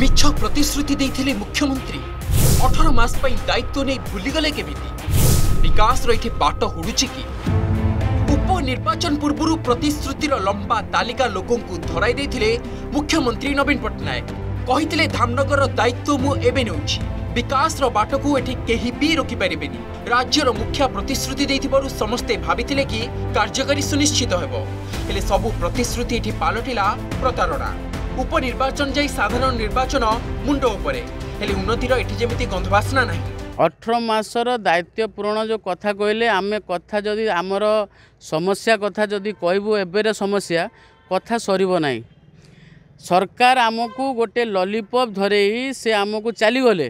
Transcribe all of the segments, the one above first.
মিছ প্রতিশ্রুতি দিয়ে মুখ্যমন্ত্রী অঠর মাস দায়িত্ব নিয়ে ভুলিগলে কমিটি বিকাশ রয়েছে বাট হুড়ুচি কি উপনির্বাচন পূর্ব প্রতিশ্রুতির লম্বা তালিকা লোক ধরাই দিয়ে মুখ্যমন্ত্রী নবীন পট্টনাক ধামনগর দায়িত্ব মু এবে নেছি বিকাশর বাটকু এটি কেহি বি রোকিপারে রাজ্যর মুখ্য প্রতিশ্রুতি দিয়ে সমস্তে ভাবিলে কি কার্যকারী সুনিশ্চিত হব হলে সবু প্রতিশ্রুতি এটি পালটিলা প্রতারণা উপনির্বাচন যাই সাধারণ নির্বাচন মুন্ড উপরে ହେଲେ ଉନ୍ନତିର ଏଠି ଯେମିତି ଗନ୍ଧ ବାସ୍ନା ନାହିଁ ଅଠର ମାସର ଦାୟିତ୍ୱ ପୂରଣ ଯେଉଁ କଥା କହିଲେ ଆମେ କଥା ଯଦି ଆମର ସମସ୍ୟା କଥା ଯଦି କହିବୁ ଏବେର ସମସ୍ୟା କଥା ସରିବ ନାହିଁ ସରକାର ଆମକୁ ଗୋଟେ ଲଲିପପ୍ ଧରେଇ ସେ ଆମକୁ ଚାଲିଗଲେ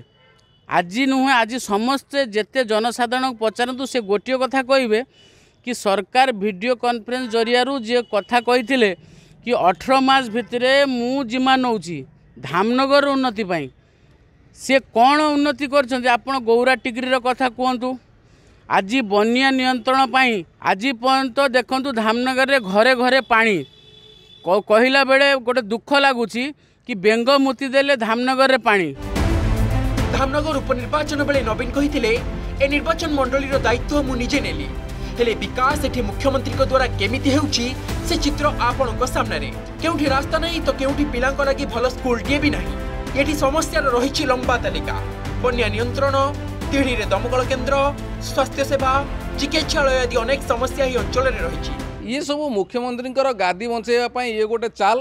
ଆଜି ନୁହେଁ ଆଜି ସମସ୍ତେ ଯେତେ ଜନସାଧାରଣଙ୍କୁ ପଚାରନ୍ତୁ ସେ ଗୋଟିଏ କଥା କହିବେ କି ସରକାର ଭିଡ଼ିଓ କନଫରେନ୍ସ ଜରିଆରୁ ଯିଏ କଥା କହିଥିଲେ କି ଅଠର ମାସ ଭିତରେ ମୁଁ ଜିମା ନେଉଛି ଧାମନଗର ଉନ୍ନତି ପାଇଁ ସେ କ'ଣ ଉନ୍ନତି କରିଛନ୍ତି ଆପଣ ଗୌରା ଟିଗ୍ରିର କଥା କୁହନ୍ତୁ ଆଜି ବନ୍ୟା ନିୟନ୍ତ୍ରଣ ପାଇଁ ଆଜି ପର୍ଯ୍ୟନ୍ତ ଦେଖନ୍ତୁ ଧାମନଗରରେ ଘରେ ଘରେ ପାଣି କହିଲା ବେଳେ ଗୋଟେ ଦୁଃଖ ଲାଗୁଛି କି ବେଙ୍ଗ ମୁତି ଦେଲେ ଧାମନଗରରେ ପାଣି ଧାମନଗର ଉପନିର୍ବାଚନ ବେଳେ ନବୀନ କହିଥିଲେ ଏ ନିର୍ବାଚନ ମଣ୍ଡଳୀର ଦାୟିତ୍ୱ ମୁଁ ନିଜେ ନେଲି ହେଲେ ବିକାଶ ଏଠି ମୁଖ୍ୟମନ୍ତ୍ରୀଙ୍କ ଦ୍ୱାରା କେମିତି ହେଉଛି ସେ ଚିତ୍ର ଆପଣଙ୍କ ସାମ୍ନାରେ କେଉଁଠି ରାସ୍ତା ନାହିଁ ତ କେଉଁଠି ପିଲାଙ୍କ ଲାଗି ଭଲ ସ୍କୁଲଟିଏ ବି ନାହିଁ ଏଠି ସମସ୍ୟାର ରହିଛି ଲମ୍ବା ତାଲିକା ବନ୍ୟା ନିୟନ୍ତ୍ରଣ ତିହିଡ଼ିରେ ଦମକଳ କେନ୍ଦ୍ର ସ୍ୱାସ୍ଥ୍ୟ ସେବା ଚିକିତ୍ସାଳୟ ଆଦି ଅନେକ ସମସ୍ୟା ଏହି ଅଞ୍ଚଳରେ ରହିଛି ଇଏ ସବୁ ମୁଖ୍ୟମନ୍ତ୍ରୀଙ୍କର ଗାଦି ବଞ୍ଚାଇବା ପାଇଁ ଇଏ ଗୋଟେ ଚାଲ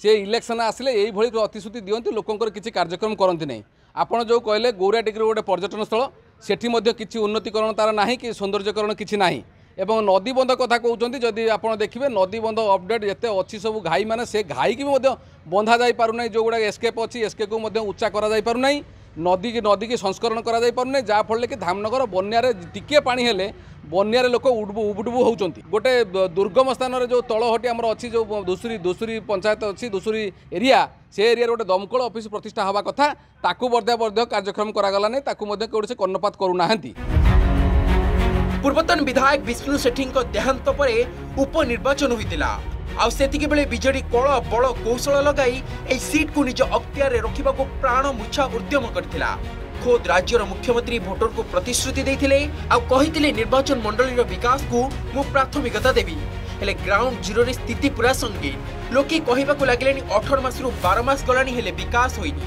ସେ ଇଲେକ୍ସନ୍ ଆସିଲେ ଏଇଭଳି ପ୍ରତିଶ୍ରୁତି ଦିଅନ୍ତି ଲୋକଙ୍କର କିଛି କାର୍ଯ୍ୟକ୍ରମ କରନ୍ତି ନାହିଁ ଆପଣ ଯେଉଁ କହିଲେ ଗୌରାଟିକିରି ଗୋଟେ ପର୍ଯ୍ୟଟନସ୍ଥଳ ସେଠି ମଧ୍ୟ କିଛି ଉନ୍ନତିକରଣ ତା'ର ନାହିଁ କି ସୌନ୍ଦର୍ଯ୍ୟକରଣ କିଛି ନାହିଁ এবং নদীবন্ধ কথা কোথাও যদি আপনার দেখবে নদীবন্ধ অপডেট যেতে অছি সব ঘাই মানে সে ঘাইকি বন্ধা যাই পারু না যেগুলা এসকেপ অছি কু উচ্চা করা যাই পারু না নদী নদীকে সংস্করণ করা যাই পারু যা ফলে কি ধামনগর বন্যার টিকি পা হলে বন্যার লোক উডবু উবুডবু হচ্ছেন গোটে দুর্গম স্থানের যে তলহটি আমার অছি যে ধূসুরী ধূসুরী পঞ্চায়েত অছি ধূসুরী এরিয়া সে এরিয়ার গোটে দমকল অফিস প্রতিষ্ঠা হওয়া কথা তাকে বর্ধা বর্ধ কার্যক্রম করা গলানি তাকে কেউ সে কর্ণপাত করু না ପୂର୍ବତନ ବିଧାୟକ ବିଷ୍ଣୁ ସେଠୀଙ୍କ ଦେହାନ୍ତ ପରେ ଉପନିର୍ବାଚନ ହୋଇଥିଲା ଆଉ ସେତିକିବେଳେ ବିଜେଡି କଳ ବଳ କୌଶଳ ଲଗାଇ ଏହି ସିଟ୍କୁ ନିଜ ଅକ୍ତିଆରରେ ରଖିବାକୁ ପ୍ରାଣ ମୁଛା ଉଦ୍ୟମ କରିଥିଲା ଖୋଦ୍ ରାଜ୍ୟର ମୁଖ୍ୟମନ୍ତ୍ରୀ ଭୋଟରଙ୍କୁ ପ୍ରତିଶ୍ରୁତି ଦେଇଥିଲେ ଆଉ କହିଥିଲେ ନିର୍ବାଚନ ମଣ୍ଡଳୀର ବିକାଶକୁ ମୁଁ ପ୍ରାଥମିକତା ଦେବି ହେଲେ ଗ୍ରାଉଣ୍ଡ ଜିରୋରେ ସ୍ଥିତି ପୁରା ସଙ୍ଗୀନ ଲୋକେ କହିବାକୁ ଲାଗିଲେଣି ଅଠର ମାସରୁ ବାର ମାସ ଗଲାଣି ହେଲେ ବିକାଶ ହୋଇନି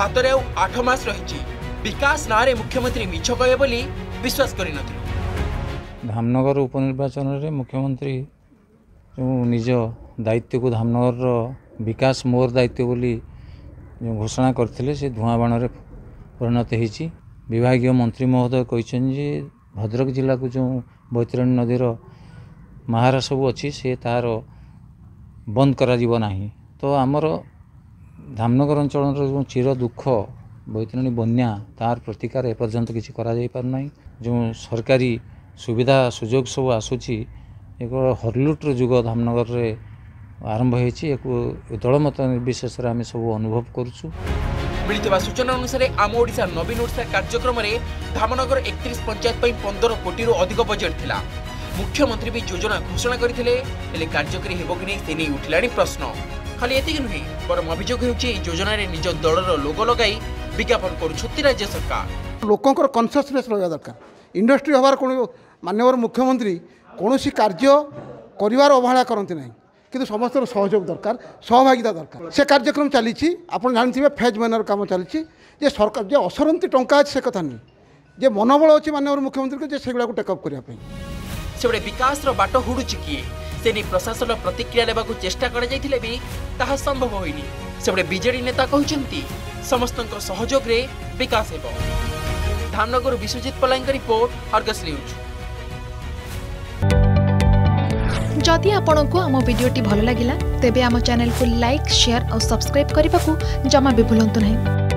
ହାତରେ ଆଉ ଆଠ ମାସ ରହିଛି ବିକାଶ ନାଁରେ ମୁଖ୍ୟମନ୍ତ୍ରୀ ମିଛ କହିବେ ବୋଲି ବିଶ୍ୱାସ କରିନଥିଲେ ଧାମନଗର ଉପନିର୍ବାଚନରେ ମୁଖ୍ୟମନ୍ତ୍ରୀ ଯେଉଁ ନିଜ ଦାୟିତ୍ୱକୁ ଧାମନଗରର ବିକାଶ ମୋର ଦାୟିତ୍ୱ ବୋଲି ଯେଉଁ ଘୋଷଣା କରିଥିଲେ ସେ ଧୂଆଁ ବାଣରେ ପରିଣତ ହେଇଛି ବିଭାଗୀୟ ମନ୍ତ୍ରୀ ମହୋଦୟ କହିଛନ୍ତି ଯେ ଭଦ୍ରକ ଜିଲ୍ଲାକୁ ଯେଉଁ ବୈତରଣୀ ନଦୀର ମାହାର ସବୁ ଅଛି ସେ ତାହାର ବନ୍ଦ କରାଯିବ ନାହିଁ ତ ଆମର ଧାମନଗର ଅଞ୍ଚଳର ଯେଉଁ ଚିର ଦୁଃଖ ବୈତରଣୀ ବନ୍ୟା ତାହାର ପ୍ରତିକାର ଏପର୍ଯ୍ୟନ୍ତ କିଛି କରାଯାଇପାରୁନାହିଁ ଯେଉଁ ସରକାରୀ ସୁବିଧା ସୁଯୋଗ ସବୁ ଆସୁଛି ଏକ ହର୍ଲୁଟର ଯୁଗ ଧାମନଗରରେ ଆରମ୍ଭ ହୋଇଛି ଏକୁ ଦଳମତ ନିର୍ବିଶେଷରେ ଆମେ ସବୁ ଅନୁଭବ କରୁଛୁ ମିଳିଥିବା ସୂଚନା ଅନୁସାରେ ଆମ ଓଡ଼ିଶା ନବୀନ ଓଡ଼ିଶା କାର୍ଯ୍ୟକ୍ରମରେ ଧାମନଗର ଏକତିରିଶ ପଞ୍ଚାୟତ ପାଇଁ ପନ୍ଦର କୋଟିରୁ ଅଧିକ ବଜେଟ୍ ଥିଲା ମୁଖ୍ୟମନ୍ତ୍ରୀ ବି ଯୋଜନା ଘୋଷଣା କରିଥିଲେ ହେଲେ କାର୍ଯ୍ୟକାରୀ ହେବ କି ନେଇ ସେ ନେଇ ଉଠିଲାଣି ପ୍ରଶ୍ନ ଖାଲି ଏତିକି ନୁହେଁ ବରଂ ଅଭିଯୋଗ ହେଉଛି ଏହି ଯୋଜନାରେ ନିଜ ଦଳର ଲୋଗ ଲଗାଇ ବିଜ୍ଞାପନ କରୁଛନ୍ତି ରାଜ୍ୟ ସରକାର ଲୋକଙ୍କର କନସିୟସନେସ୍ ରହିବା ଦରକାର ইন্ডস্ট্রি হবার মাননীয় মুখ্যমন্ত্রী কোণী কার্য করবার অবহেলা করতে না কিন্তু সমস্ত সহযোগ দরকার সহভাগিতা দরকার সে কার্যক্রম চালিছি আপনার জাঁথিবে ফেজ ম্যানর কাম চালিছি যে সরকার যে অসরন্তি টঙ্কা আছে সে কথা নেই যে মনোবল অছে মাননীয় মুখ্যমন্ত্রী যে সেগুলা টেক অপ করা সেবে বিকাশর বাট হুড়ুছি কি সে নিয়ে প্রশাসন প্রতিক্রিয়া নেওয়া চেষ্টা করা যাই তাহা সম্ভব হয়নি সেবে বিজেডি নেতা কিন্তু সমস্ত সহযোগে বিকাশ হব ધામનગર વિશ્વજીત પલાઈଙ୍କ રિપોર્ટ ଅର୍ଗସ୍ ନ୍ୟୁଜ୍ ଯଦି ଆପଣଙ୍କୁ ଆମ ଭିଡ଼ିଓଟି ଭଲ ଲାଗିଲା ତେବେ ଆମ ଚ୍ୟାନେଲକୁ ଲାଇକ୍ ସେୟାର ଆଉ ସବସ୍କ୍ରାଇବ୍ କରିବାକୁ ଜମା ବି ଭୁଲନ୍ତୁ ନାହିଁ